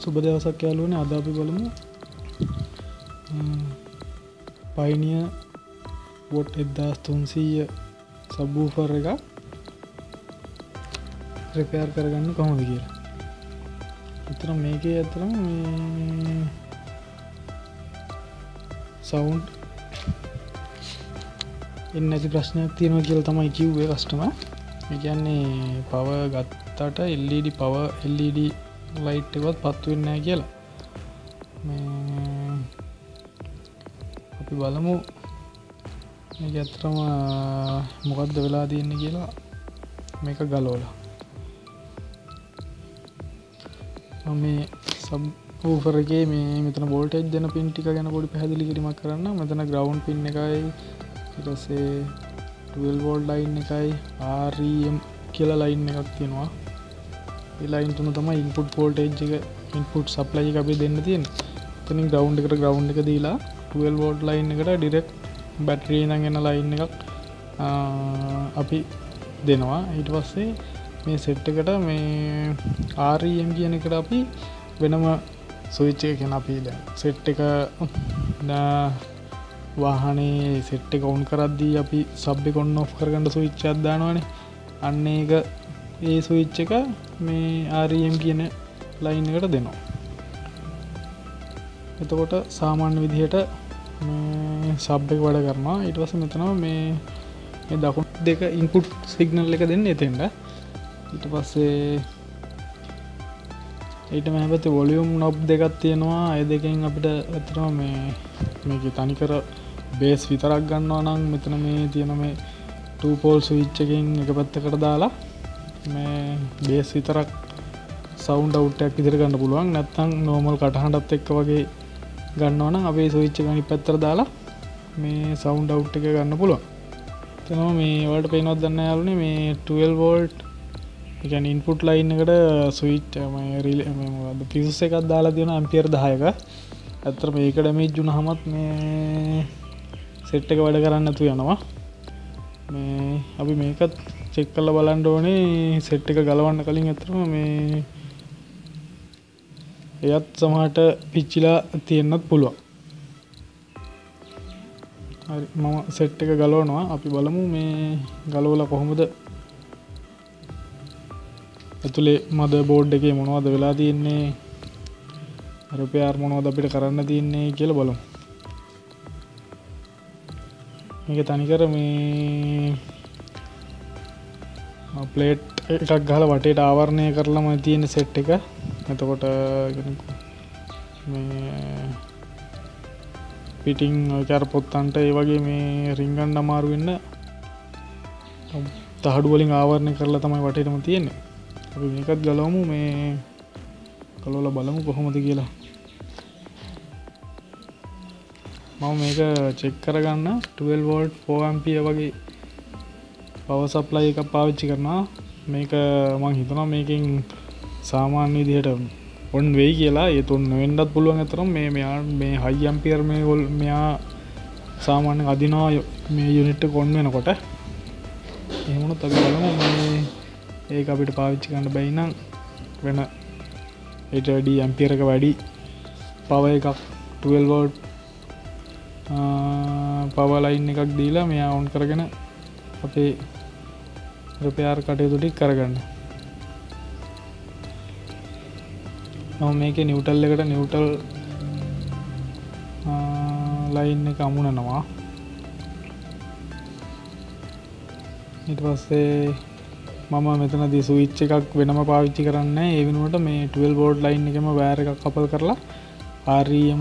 සුබ දවසක් යාලුවන අද අපි බලමු පයිනිය වොට් එදදාස් තුන්සීය සබ්බූෆර් එක ප්‍රපයාර් කරගන්න කොහොමද කියලා. එතර මේක ඇතරම සවුන්් එන්න ඇති ප්‍රශ්නයක් තියෙනවා කියල තමයි කිව්වේ කස්ටම කියන්නේ පව ගත්තට එල්ඩ පව එල්ඩ ලයිට් එකත් පත්වෙන්නෑ කියලා. අපි බලමු. මේ ඇත්තරම මොකක්ද වෙලා තියන්න කියලා මේක ගලෝල මේ සබ්ූෆරගේ මේ මෙතන බෝල්ටෙජ් දෙන පින්ටික ගැන පොඩි පැදිලි කිරීමක් කරන්න. මෙතන ග්‍රවන්් පින් එකයි ඉටසේ ටල් ලයින් එකයි ආරම් කියලා ලයින් එකක් තියෙනවා. ලයින්ටන තම ඉන්පුට් පෝල්ටේජ් එක ඉන්පුට් සප්ලයි අපි දෙන්න තියෙන තනින් ග්‍රවන්් එකට ග්‍රවන්් එක දීලා 12 වෝඩ් ලයින් එකට ඩිරෙක් බැටරී නගෙන ලයින් එකක් අපි දෙනවා. ඊට පස්සේ මේ සෙට්ටකට මේ ආරම් කියන එකට අපි වෙනම සවිච්චය කෙන අපි ද සෙට් එක වාහනේ සෙට්ට කවුන් කරද්දී අපි සබ්බි කොන්න ඔෆ් කරගන්නඩ සවිච්ච අදදානවානේ අන්න ඒක ඒ සවිච්ච එක මේ ආරම් කියන ලයින් එකට දෙනවා. එතකොට සාමාන්‍ය විදිහට සබ්බෙක් වැඩ කරනවා. ඉටවස මෙතනවා මේ දකුණ දෙක ඉන්පුට් සිගනල් එක දෙන්න එතෙන්ට ඊට පස්සේ ඊට මැපති වොලියුම් නොබ් දෙකත් තියෙනවා. අය දෙකින් අපිට ඇතරම මේ මේක තනිකර බේස් විතරක් ගන්නවා නම් මෙතන මේ තියෙන මේ ටූපෝල් සවිච්චකින් එක පැත්තකට දාලා මේ බේස් විතරක් සෞන්් අවට්ටයක් ඉදිර ගන්න පුළුවන්. නැත්තං නෝමල් කටහඬත් එක්ක වගේ ගන්නවන අපේ සවිච්ච ගනි පැත්තර දාලා මේ සෞන්් අවට් එක ගන්න පුළුවන්. තම මේ වලට පේනොත් දන්න යාලුනේ මේ 12 වෝල්ට් එකන ඉන්පුට් ලයින් එකට සවිට් රිල පිසුස එකක් දාලා තියෙන ඇම්පියර් දහයක. ඇත්තර මේකට මේ ජුන හමත් මේ සෙට් එක වැඩ කරන්නතු යනවා. මේ අපි මේකත් චෙක් කල්ල බලන්ඩ ඕනේ. සෙට් එක ගලවන්න කලින් ඇතරම මේ එයත් සමහට පිච්චිලා තියෙන්න්නත් පුළුවන්. මම සෙට් එක ගලවනවා. අපි බලමු මේ ගලවල කොහොමද? ඇතුළේ මද බෝඩ් එක මොනවද වෙලා තියෙන්නේ? රපයාර් මොනවද අපිට කරන්න තියන්නේ කියල බලමු. මේක තනිකර මේ පලේට් එකක් ගහල වටේට ආවරණය කරලම තියෙන සෙට් එක. එතකොට පිටිං කැර පොත්තන්ට ඒ වගේ මේ රිංගන්ඩ අමාරුවෙන්න තහඩුවලින් ආවරණය කරලා තමයි වටේටම තියෙන්නේ. අපි මේකත් ගලවමු මේ කලෝල බලමු කොහොමද කියලා. මම මේක චෙක් කරගන්න. 12 වෝල්ට් පෝම්පිය වගේ පව සප්ලයි එක පාවිච්චි කරනවා. මේක මං හිතනවා මේකින් සාමාන්‍ය විදිහට ඔන් වෙයි කියලා. ඒතුන් වෙන්ඩත් පුළුවන් ඇතරම් මේ මෙයා මේ හයියම්පියර් මේ ගොල් මෙයා සාමාන්‍ය අදිනවා මේ යුනිට්ට කොන් වෙනකොට. එහෙමුණු තබ බලම මේ ඒ අපිට පාවිච්චි කන්න බැයිනම් වෙන එටඩ ඇම්පියරක වැඩි පව එකක් 12 වෝල්ට් පවලයින් එකක් දීලා මෙයා ඔවුන් කරගෙන අපේ රපයාර් කටයුතුටික් කරගන්න. නො මේක නිවටල් එකට නිවටල් ලයින් එක අමුණනවා. ඉට පස්සේ මම මෙතන දී සවිච්ච එකක් වෙනම පාවිච්චි කරන්න ඒ වෙනුවට මේ 12 බෝඩ් ලයින් එකම වෑර එකක් කපල් කරලා ආරම්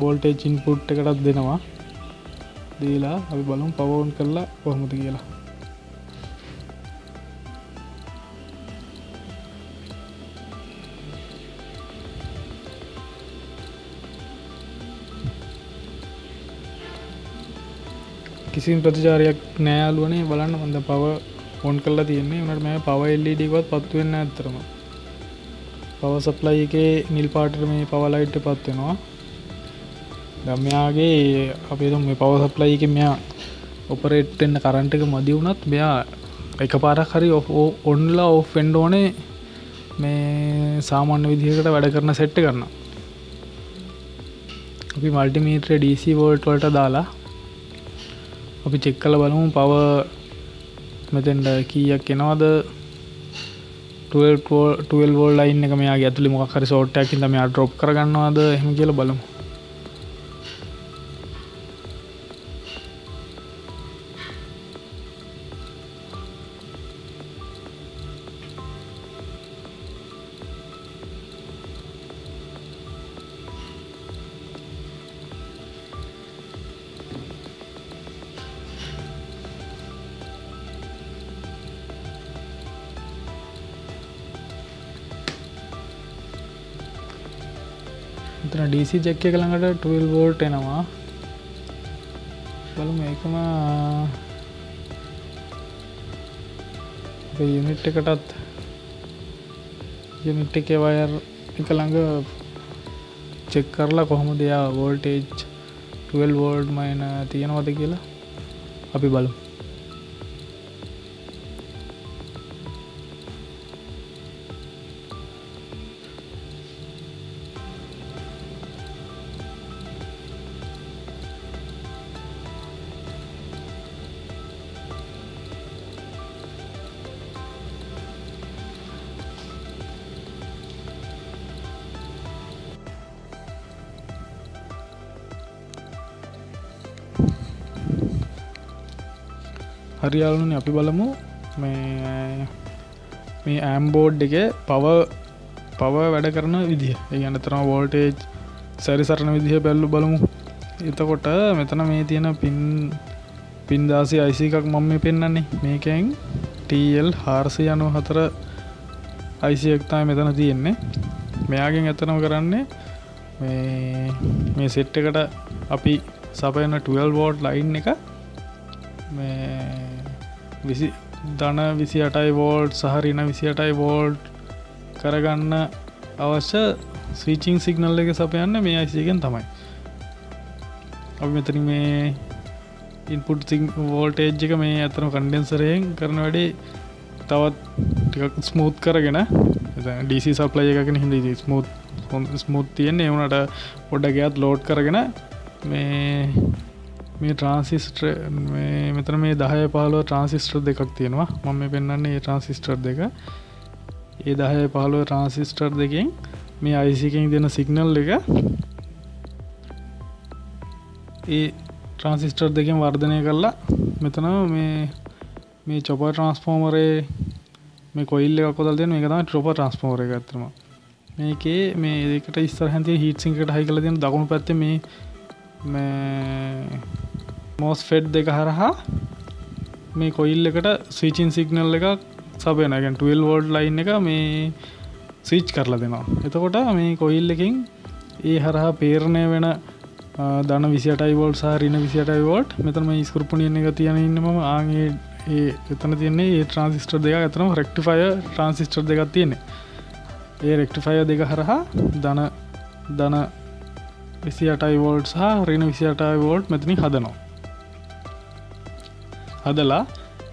බෝල්ටේජ් ඉන්පුට් එකටත් දෙනවා. දීලා අපි බලුම් පවෝන් කරලා කොහොමද කියලා. කිසිම් ප්‍රතිචාරයක් නෑයාලුවනේ බලන්න හොඳ පව ඔොන් කල්ලා තියන්නේ. වනට මේ පව එල්ඩිකොත් පත්වවෙන්න ඇතරම පව සප්ලයි එක නිල් පාටර මේ පවලයිට්ට පත්වෙනවා. ගම්මයාගේ අපේ මේ පව සප්ලයි එක මෙයා ඔපරේට්ෙන්න්න කරන්ටක මදි වුණත් මෙයා එක පාරක් හරි ඔන්ලා ඔෆ් ෆෙන්ඩෝනේ මේ සාමාන්‍ය විදිහකට වැඩ කරන සෙට්ට කරන්න අපි මල්ටිමීට්‍ර DC වෝල්ට් වලට දාලා අපි චෙක් කල බලමු පව මෙතෙන්ට කීයක් එනවාද? 12 වෝල් ලයින් එක මෙයා ඇතුලි මොක් හරි සෝට්ටයකින් තම ඩ්‍රොප් කරගන්නවාද? එහෙම කියල බලමු. එතන DC චෙක් එක ළඟට 12 වෝල්ට් එනවා. බලමු ඒකම අපේ යුනිට් එකටත් යුනිට් එකේ වයර් එක ළඟ චෙක් කරලා කොහොමද එයා වෝල්ටේජ් 12 වෝල්ට් මයින තියෙනවද කියලා අපි බලමු. හරියාලුන අපි බලමු. මේ මේ ඇම්බෝඩ් එක පව පව වැඩ කරන විදිහ ගැන තරම වෝල්ටේජ් සැරි සරණ විදිහ බැල්ලු බලමු. එතකොට මෙතන මේ තියෙන පින් පින්දාසි අයිසි එකක් මම මේ පෙන්න්නන්නේ මේකැන් ටල් හාර්සය යනු හතර අයිසියක්තා මෙතන තියෙන්නේ. මෙයාගෙන් ඇතනම කරන්නේ මේ සෙට් එකට අපි සපයන 12 වෝට් ලයින් එක. විසි දන විසි අටයි වෝල්ට් සහරින විසි අටයි වෝල්ට් කරගන්න අවශ්‍ය ස්විචිං සිගනල් එක සපයන්න මේ අයිසිගෙන් තමයි. අපි මෙතන මේ ඉන්පුට් වෝල්ටේජ් එක මේ ඇතන කන්ඩෙන්සරයෙන් කරන වැඩේ තවත් ටිකක් ස්මූත් කරගෙන ඩීසි සප්ලය එකගෙන හිද ස්මූත් ස්මූත් තියෙන් එවුණට පොඩ්ඩ ගත් ලෝඩ් කරගෙන මේ මේ ට්‍රන්සිස්ට මෙතන මේ දහය පාලුව ට්‍රන්සිස්ටර් දෙකක් තියෙනවා. මම මේ පෙන්න්නන්නේ ඒ ට්‍රන්සිස්ටර් දෙක. ඒ දහය පාලුව ට්‍රන්සිස්ටර් දෙකින් මේ අයිසිකෙන් දෙන සිගනල් එක ඒ ට්‍රන්සිස්ටර් දෙකින් වර්ධනය කරලා මෙතන මේ මේ චොප ට්‍රන්ස්ෆෝර්මරේ මේ කොයිල්ල කොදල් දෙන එක තම ට්‍රොප ට්‍රන්ස්ෆෝර්ර එක ඇතරම මේකේ මේ ඒකට ස්තර හැති හිටසිංකට හයි කල දෙන දකුණු පැත්ත මේ මෝස් ෆෙඩ් දෙක හරහා මේ කොයිල් එකට ස්විචින් සිගනල් එක සබයනගෙන් 12 වෝල්ඩ් ලයින් එක මේ ස්විච් කරලා දෙනවා. එතකොට මේ කොයිල් එකින් ඒ හරහා පේරණය වෙන දන විසිටයි වෝල්ට සහ රින විසිටයි වෝල්ට් මෙතම ස්කෘපණියන එක තියෙන ඉන්නම ආගේ ඒ එතන තියන්නේ ඒ ට්‍රන්සිස්ටර් දෙක ඇතනම රෙක්ටිෆය ට්‍රන්සිස්ටර් දෙකක් තියෙන්නේ. ඒ රෙක්ටිෆය දෙක හරහා දන දන විසි අටයි වෝල්ට් සහ රින විසි අටයි වෝල්ට් මෙතනි හදනවා. හදලා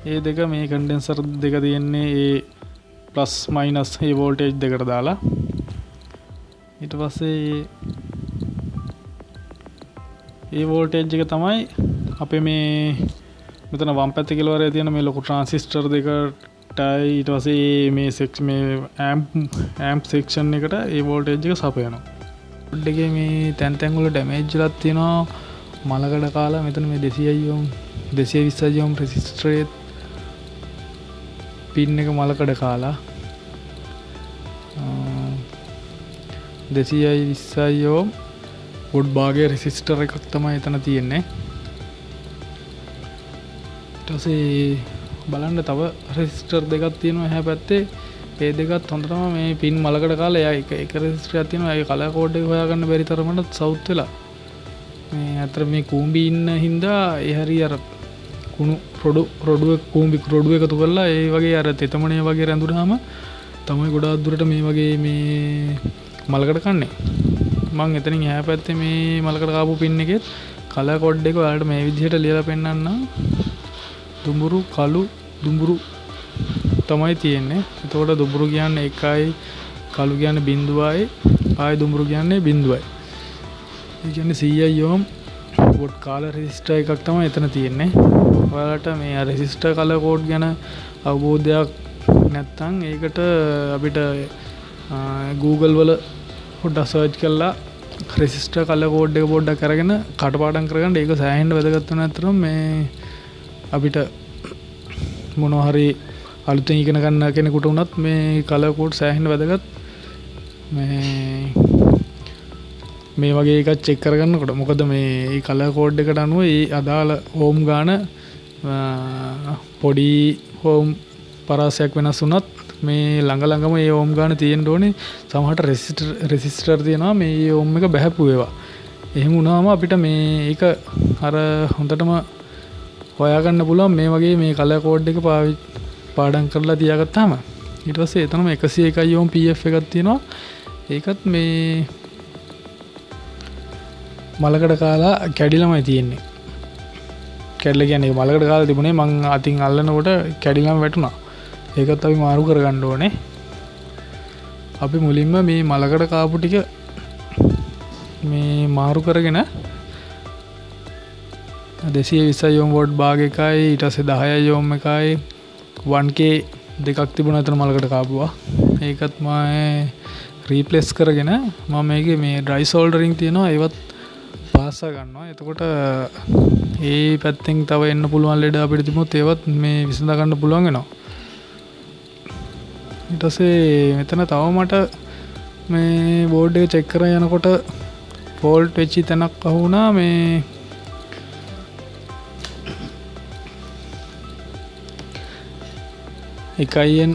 ඒ දෙක මේ කන්ඩෙන්සර් දෙක තියෙන්නේ ඒ ප්ලස් මයිනස් ඒ වෝල්ටේජ් දෙකට දාලා. ඊට පස්සේ ඒ වෝල්ටේජ් එක තමයි අපේ මේ මෙතන වම් පැත්ති කෙලවර තියෙන මේ ලොකු ට්‍රන්සිස්ටර් දෙකටයි. ඊට වසේ මේ සෙක්් මේ ඇම් ඇම්ප් සෙක්ෂන් එකට ඒ වෝල්ටේජ් එක සපයනවා ඩ්ඩගේ මේ තැන්තැන්ගුල ඩැමේජ්ලත් තියෙනවා. මලකඩ කාලා මෙතන මේ දෙසියයෝම් දෙසේ විස්සජයෝම් ප්‍රසිස්ට්‍රේත් පින් එක මලකඩ කාලා. දෙසියයි විස්සයෝ ගොඩ් බාගේ රෙසිස්ටර එකක් තමයි එතන තියෙන්නේ. ටසේ බලන්න තව රෙසිස්ටර් දෙකත් තියෙනවා හැ පැත්තේ. ඒ දෙකත් හොඳටම මේ පින් මලකට කාල එක එක රෙසිස්ට්‍රිය තියෙන ඇයි කලා කෝඩ්ඩ හොයාගන්න බැරි තරමට සෞත්වෙලා මේ ඇතර මේ කූම්බි ඉන්න හින්දා එහරි අර කුණු පොඩු රොඩුව කූම්බි රොඩුව එකතු කරලා ඒ වගේ අර තෙතමනය වගේ රැඳුරහම තමයි ගොඩා දුරට මේ වගේ මේ මලකට කන්නේ. මං එතනින් හැ පැත්තේ මේ මලකට කාපු පින්න එකෙත් කල කොඩ් එක වලට මේ විදිහට ලියල පෙන්න්න දුඹුරු කලු දුඹුරු තමයි තියෙන්නේ. එතකොට දුබුරු කියන්න එකයි කළු කියන්න බින්දුවයි ආය දුම්බුරු කියන්නේ බින්දුවයි ඒගන්න සීය යෝම් බොඩ් කාල රෙසිස්ට එකක් තම එතන තියෙන්නේ. ඔයාලට මේ රෙසිස්ට කල කෝඩ් ගැන අවබෝධයක් නැත්තං ඒකට අපිට Google වල හොඩ්ඩ සර්ච් කල්ලා ක්‍රෙසිස්ට කල්ල කෝඩ් එක පොඩ්ඩක් කරගෙන කටපාඩන් කරගන්න. ඒක සෑහන්ට වැදගත්වන ඇතර මේ අපිට මොනොහරි අලුතෙන් ඉගෙන ගන්න කෙනෙකුට වනත් මේ කලකෝඩ් සෑහෙන් වැදගත්. මේ මේ වගේ එකත් චෙක් කරගන්නකොට. මොකද මේ කල කෝඩ් එකට අනුව ඒ අදාළ හෝම් ගාන පොඩි හෝම් පරාසයක් වෙනස් වුනත් මේ ළඟ ළඟම ඒ ඕම් ගාන තියෙන් ඕනේ. සමහට රෙසිට රෙසිස්ටර් තියෙනවා මේ ඕම් එක බැහැපු ඒවා. එහෙම උනාම අපිට මේ එක අර හොඳටම හොයාගන්න පුළුවන් මේ වගේ මේ කල කෝඩ් එක පාවි පාඩන් කරලා තියාගත්තාම. ඉටවසේ එතනම එකසිය එකයි යෝම් ප එකත් තියෙනවා. ඒකත් මේ මලකට කාලා කැඩිලමයි තියෙන්නේ. කැඩල කියන මලකට කාල තිබුණේ මං අතින් අල්ලනකොට කැඩිලම් වැටුණා. ඒකත් අපි මාරු කරගන්න ඕනේ. අපි මුලින්ම මේ මලකට කාපු ටික මේ මාරු කරගෙන දෙසිය විස යෝම් වෝඩ් භාග එකයි ඉටසේ දහය යෝම් එකයි වන්කේ දෙකක් තිබුණ අතර මලකට කාපුවා. ඒකත් මා රීපලෙස් කරගෙන මම මේක මේ ඩ්‍රයිසෝල්ඩරිං තියෙනවා. ඒවත් පාස ගන්නවා. එතකොට ඒ පැත්තෙන් තව එන්න පුළුවන් ලෙඩ අපිට තිමුත් ඒවත් මේ විසඳගන්න පුළුවන් වෙනවා. ඉටසේ මෙතන තව මට මේ බෝඩ් එක චෙක්කර යනකොට ෆෝල්ට් වෙච්චි තැනක් අහුුණා මේ එකයිෙන්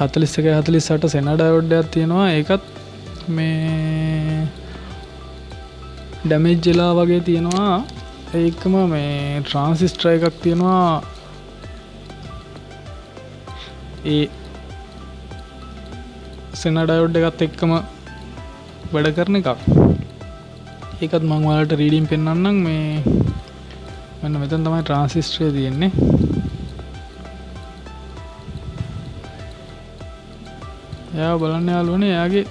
හතලිස් එක හතලිස් සට සෙනඩ ඔඩ්ඩයක් තියෙනවා. ඒකත් මේ ඩැමෙජ්ජලා වගේ තියෙනවා. ඒකම මේ ට්‍රන්සිස්ට්‍ර එකක් තියෙනවා. ඒ සෙනඩයොඩ් එකත් එක්කම වැඩ කරන එකක්. ඒකත් මංවලට රීඩිම් පෙන්න්නම් මේ මෙන්න මෙතන් තමයි ට්‍රන්සිස්ට්‍රය තියෙන්නේ. එයා බලන්න යාලුවන එයාගේ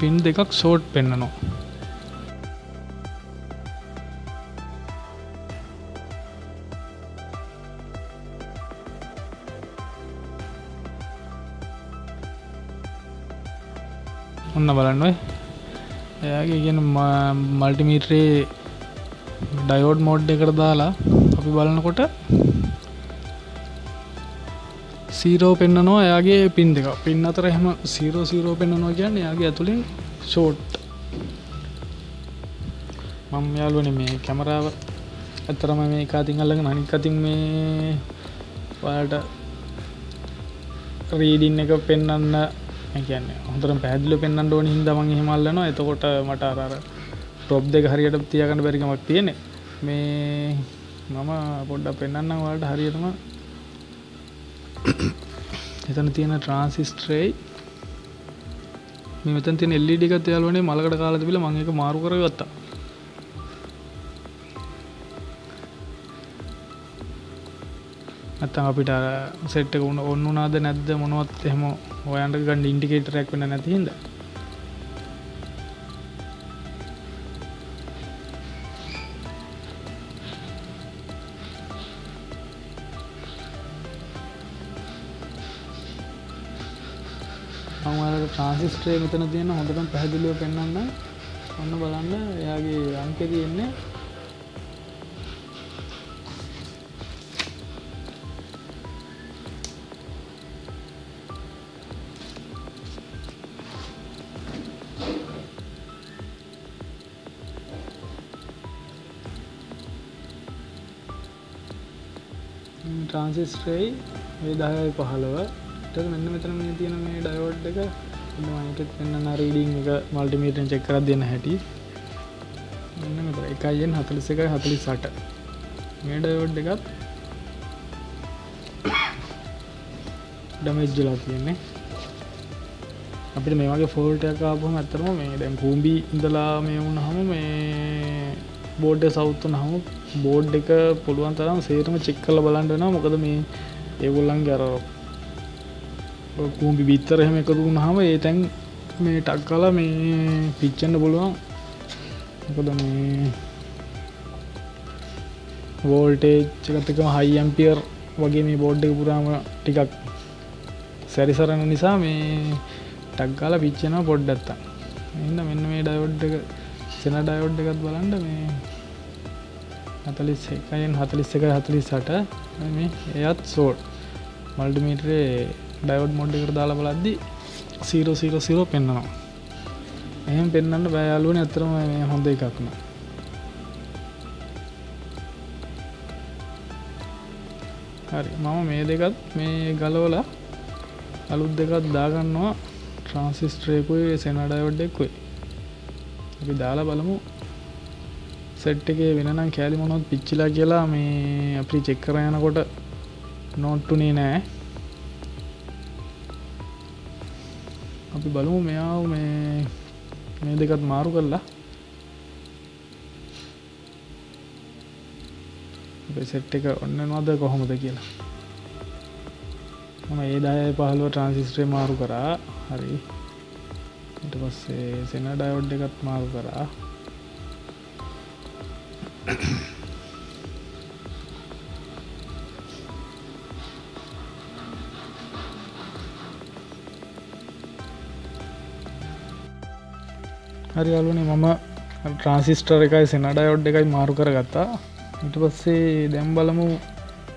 පින් දෙකක් සෝට් පෙන්න්නනවා ඔන්න බලන්නුව එයාගේ ගෙන මල්ටිමීටරේ ඩයෝඩ් මෝඩ් එකට දාලා අපි බලනකොට සීරෝ පෙන්න්නනවා එයාගේ පින් දෙක. පින් අතර එහෙම සීරෝ සීරෝ පෙන්න්නනවා කියන්න එයාගේ ඇතුළින් ෂෝට් මං යාලුවන මේ කැමරාව ඇතරම මේ කාතින් අල්ලග නනික් අතින් මේ වාට රීඩින් එක පෙන්න්න කියන්න හොඳර පැදිල පෙන්න්න ඕන හිදමන් හිමල්ලනවා එතකොට මට අරර ටොප් දෙක හරියට තියගන්න බැරිකමක් තියෙන මේ මම පොඩ්ඩ පෙන්න්න වාට හරියටම එතන තියෙන ට්‍රන්සිස්ට්‍රේයි මේ මෙතන් තියෙන එල්ඩි එකත් යාලුවනේ මලකට කාලා තිබිලා මම ඒක මාරු කරගත්තා නැත්තම් අපිට සෙට් එක ඔන්න උනාද නැද්ද මොනවත් එහෙම හොයන්න ගන්න ඉන්ඩිකේටරයක් වෙන්න නැති හින්දා. මංවලට ට්‍රන්සිස්ට්‍රේ මෙතන තියෙන හොඳටම පැහැදිලිව පෙන්න්න ඔන්න බලන්න එයාගේ අංක තියෙන්නේ ට්‍රන්සිස්ට්‍රේයි ඒ දහයයි පහළව. ට මෙන්න මෙතන මේ තියෙන මේ ඩයෝඩ් එක මට පෙන්න්න රීඩිං එක මල්ටිමීටෙන් චෙක් කර දෙන්න හැටි. මෙන්න මෙත එකයිෙන් හතලිස එකයි හතලි සට මේ ඩයෝඩ් එකත් ඩමේජ්ජලා තියෙන්නේ. අපිට මේ වගේ ෆෝල්ටයක් ආපුහම ඇත්තරම මේ දැන් කූම්බි ඉඳලා මේ වුණ හම මේ බෝඩ්ඩ සෞත්තුන හම බෝඩ් එක පුළුවන් තරම් සේරම චෙක් කල බලන්ටනවා මොකද මේ ඒගොල්ලන් ගැර කූම්පි බිත්තර එහෙම එකතු වුණාම ඒ තැන් මේ ටක් කලා මේ පිච්චන්න පුළුවන්. මොකද මේ වෝල්ටේච්චකතකම හයිඇම්පියර් වගේ මේ බෝඩ් එක පුරාම ටිකක් සැරිසරණ නිසා මේ ටක්ගාල පිච්චෙන පොඩ්ඩ ඇත්තා එන්න මෙන්න මේ ඩයෝඩ් එක සෙන ඩයෝඩ් එකත් බලන්ඩ මේ හතලිස් එකයෙන් හතලිස් එක හතලිස් සට මේ එයත් සෝට්. මල්ටිමීටරේ ඩයෝඩ් මොඩ් එකට දාලා බලද්දි සීරෝ සීරෝ සිරෝ පෙන්න්නනවා එහෙම පෙන්න්න බෑයාලුවන ඇතරම මේ හොඳ එකක්න හරි මම මේ දෙකත් මේ ගලවලා අලුත් දෙකත් දාගන්නවා. ට්‍රන්සිස්ට්‍රේකුයි සෙනඩයෝඩ්ඩෙක්කුයි අපි දාලා බලමු. සෙට් එක වෙනනම් කෑලි මොනොත් පිච්චිලා කියලා මේ අපි චෙක්කර යනකොට නෝට්ටුනේ නෑ. අපි බලමු මෙයාව මේ මේ දෙකත් මාරු කරලා. සෙට් එක ඔන්න නොද කොහොමද කියලා. මම ඒ දාය පහළුව ට්‍රන්සිස්ට්‍රේ මාරු කරා. හරි. ඊට පස්සේ සෙන ඩයෝඩ් එකත් මාරු කරා. හරි අලුනේ මම ට්‍රන්සිස්ටර් එකයි සෙනඩයෝඩ් එකයි මාරු කර ගත්තා ඉට පස්සේ දැම් බලමු.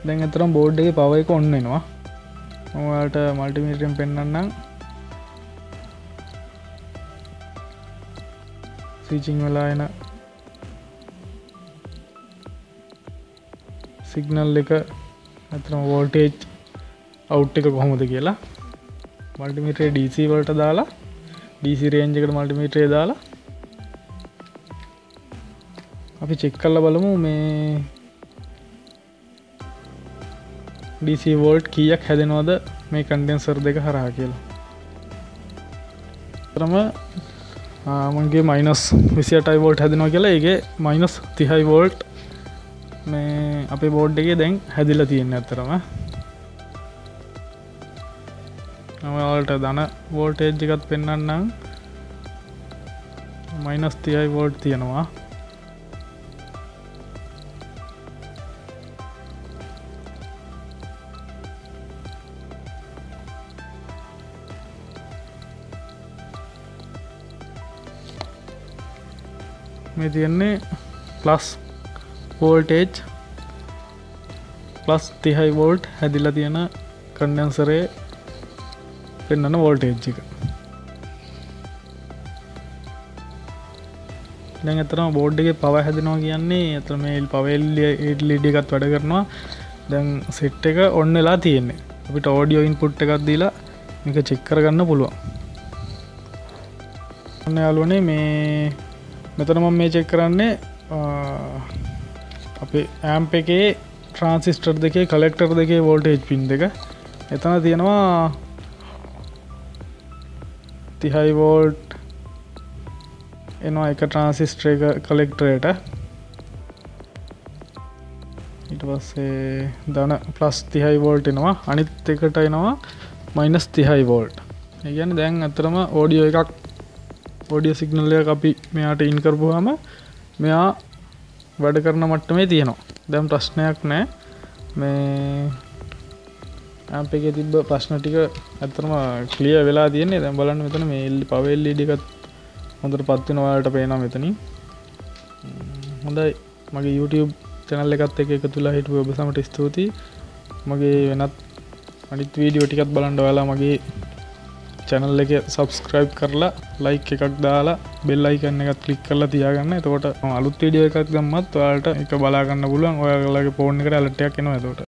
දැන් ඇතරම් බෝඩ් එක පව එක ඔන්නෙනවා මට මල්ටිමීටම් පෙන්න්නම් සීචිං වෙලා එන සිගනල් එක ඇතරම වෝල්ටේජ් අවුට් එක කොහොමද කියලා මල්ටිමිටේ ඩීසි වලට දාලා ඩීසි රේන්ජකට මල්ටිමිටේ දාලා අපි චෙක් කල්ල බලමු මේ ඩීසි වෝල්ට් කියක් හැදෙනවාද මේ කන්ඩෙන්සර් දෙක හරහා කියලා. තරම මගේ මයිනස් විසිටයි වෝල්ට් හැදෙනවා කියලා ඒගේ මයිනස් තිහයි වෝල්ට් මේ අපේ බෝඩ් එකේ දැන් හැදිල තියෙන ඇතරම නමවලට දන වෝල්ටේජ් එකත් පෙන්න්නම් මයිනස් තියයි වෝල්ට් තියෙනවා මේ තියෙන්නේ ප්ලස් වෝල්ටේජ් ප්ලස් තිහයි වෝල්ට් හැදිලා තියෙන කන්ඩන්සරේ පෙන්න්නන වෝල්ටේජ් එක. දැන් ඇතරම බෝඩ් එක පව හැදෙනවා කියන්නේ ඇතර මේල් පවල්ලිය ඉඩ්ලිඩිකත් වැඩ කරනවා. දැන් සෙට් එක ඔන්නලා තියෙන්නේ. අපිට ඕඩියෝ ඉන්පුට් එකක් දීලා එක චෙක්කර ගන්න පුළුවන්. ඔන්න යාලුවනේ මේ මෙතන මම මේ චෙක් කරන්නේ අපේ ඇම්ප එකේ ට්‍රන්සිස්ටර් දෙකේ කලෙක්ටර් දෙකේ වෝල්ටේජ් පින් දෙක. එතන තියෙනවා තිහයි වෝල්ට් එනවා එක ට්‍රන්සිස්ට්‍රේක කලෙක්ටරේට ඊට පස්සේ දන ප්ලස් තිහයි වෝල්ට් එනවා. අනිත් එකට එනවා මයිනස් තිහයි වෝල්ට් ඒගැන දැන් ඇතරම ඕඩියෝ එකක් ඔඩිය සිගනල්ලයක් අපි මෙයාට ඉන් කරපුහම මෙයා වැඩ කරන මට්ටමේ තියෙනවා. දැම් ප්‍රශ්නයක් නෑ. මේ ඇම්පේ තිබ ප්‍රශ්න ටික ඇතරම කලිය වෙලා තියන්නේ. දැම් බලන්න මෙතන මේ එල්ලි පවෙල්ලි ඩිකත් හොඳට පත්වෙනවාට පේනම් මෙතනින්. හොඳයි. මගේ YouTube චැනල් එකත් එක එක තුලා හිටුව ඔබ සමට ස්තුතියි. මගේ වෙනත් අනිත් වීඩියෝ ටිකත් බලන්ඩ වෙලා මගේ චැනල් එක සබස්ක්‍රයිබ් කරලා ලයික් එකක් දාලා බෙල්ලයිකන්න එකත් කලික් කරලා තියාගන්න. එතකොට අලුත් ඩිය එකක් ගම්මත් ඔයාලට එක බලාගන්න පුළුවන්. ඔයාලගේ පෝර්න් එකට අලටයක් එනවා ඇතට